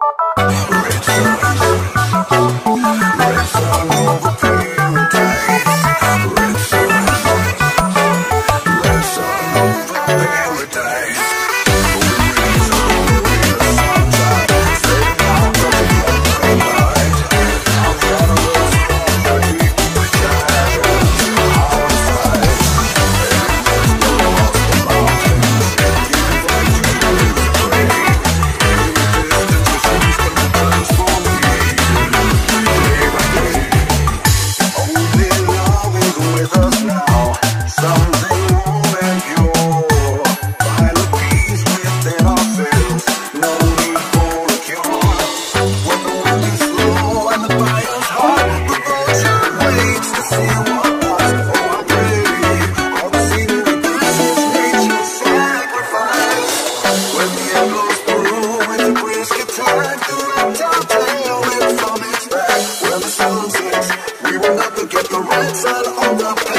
Oh, We will never get the right side on the